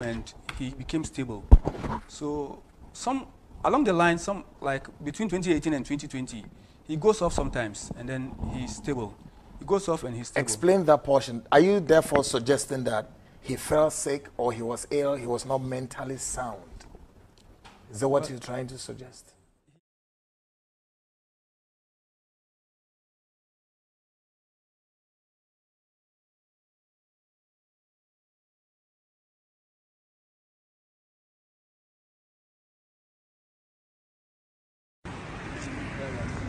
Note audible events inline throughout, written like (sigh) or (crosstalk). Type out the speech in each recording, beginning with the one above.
and he became stable. So some along the line, some like between 2018 and 2020, he goes off sometimes and then he's stable. He goes off and he's stable. Explain that portion. Are you therefore suggesting that he fell sick or he was ill, he was not mentally sound? Is that what you're trying to suggest? Thank you.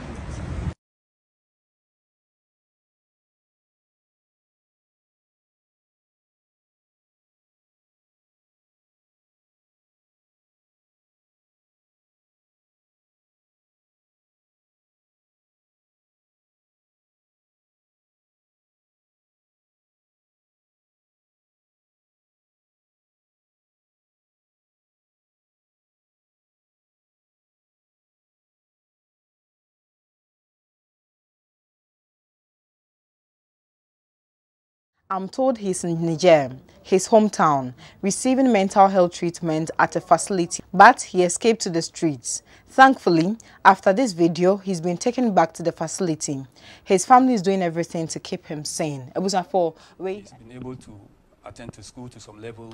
I'm told he's in Niger, his hometown, receiving mental health treatment at a facility, but he escaped to the streets. Thankfully, after this video, he's been taken back to the facility. His family is doing everything to keep him sane. It was Ebusafo, wait. He's been able to attend to school to some level,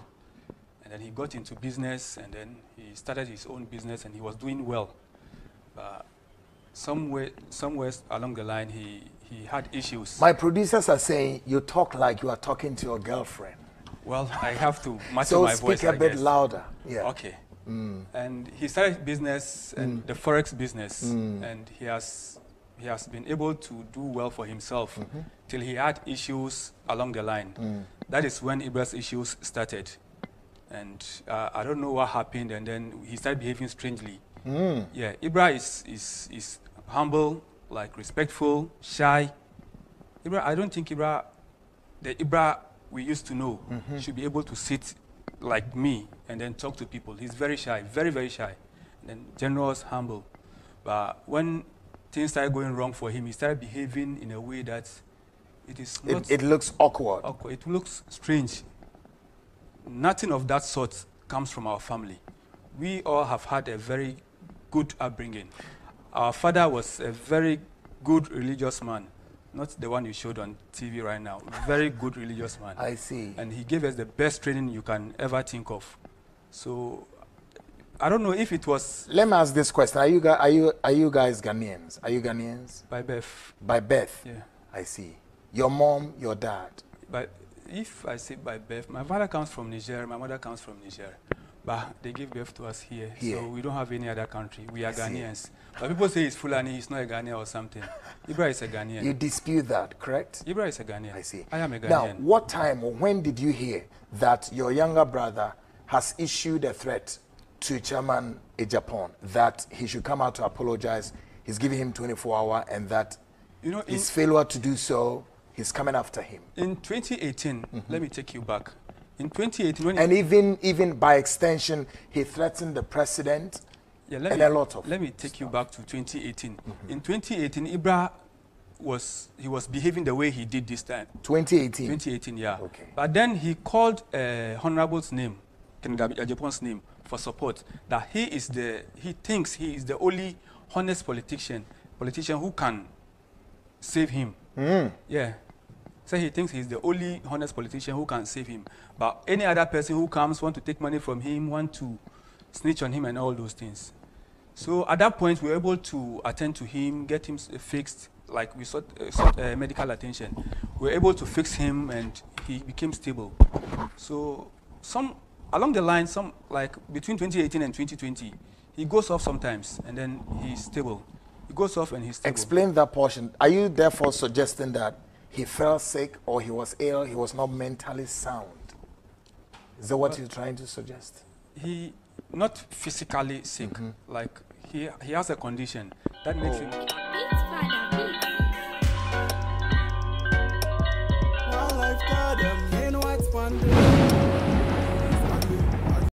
and then he got into business, and then he started his own business, and he was doing well. But somewhere, somewhere along the line, he, he had issues. My producers are saying you talk like you are talking to your girlfriend. well, I have to (laughs) match So my speak voice. a I bit guess. louder. Yeah. Okay. Mm. And he started business and mm. the forex business, mm. and he has he has been able to do well for himself mm-hmm. till he had issues along the line. That is when Ibra's issues started, and uh, I don't know what happened, and then he started behaving strangely. Yeah, Ibra is is is humble, like respectful, shy. Ibra, I don't think Ibra, the Ibra we used to know, mm-hmm. should be able to sit like me and then talk to people. He's very shy, very, very shy. And then generous, humble. But when things started going wrong for him, he started behaving in a way that it is not It, it looks awkward. awkward. It looks strange. Nothing of that sort comes from our family. We all have had a very good upbringing. Our father was a very good religious man, not the one you showed on TV right now. Very good religious man. I see. and he gave us the best training you can ever think of. So I don't know if it was Let me ask this question: Are you guys, are you are you guys Ghanaians? Are you Ghanaians by birth. by birth? Yeah. I see. Your mom, your dad. But if I say by birth, my father comes from Niger, my mother comes from Niger. But they give birth to us here, Here. so we don't have any other country. We are I see. Ghanaians. But people say it's Fulani, he's not a Ghanaian or something. (laughs) Ibra is a Ghanaian. You dispute that, correct? Ibra is a Ghanaian. I see. I am a Now, Ghanaian. what time or when did you hear that your younger brother has issued a threat to Chairman Japan that he should come out to apologize? He's giving him 24 hours and that you know, his failure to do so, he's coming after him. in 2018, mm-hmm. let me take you back. In 2018, when And even even by extension, he threatened the president. Yeah, let and me, a lot of Let me take you back to 2018. In 2018, Ibra was he was behaving the way he did this time. 2018. 2018, yeah. Okay. But then he called uh, Honorable's name, Ajepon's name, for support. That he is the he thinks he is the only honest politician politician who can save him. Yeah. So he thinks he's the only honest politician who can save him. But any other person who comes want to take money from him, want to snitch on him and all those things. So at that point, we were able to attend to him, get him fixed, like we sought, uh, sought uh, medical attention. We were able to fix him and he became stable. So some along the line, some like between 2018 and 2020, he goes off sometimes and then he's stable. He goes off and he's stable. Explain that portion. Are you therefore suggesting that he fell sick or he was ill, he was not mentally sound? Is that what you're trying to suggest? he not physically sick, mm-hmm. like he he has a condition that makes him.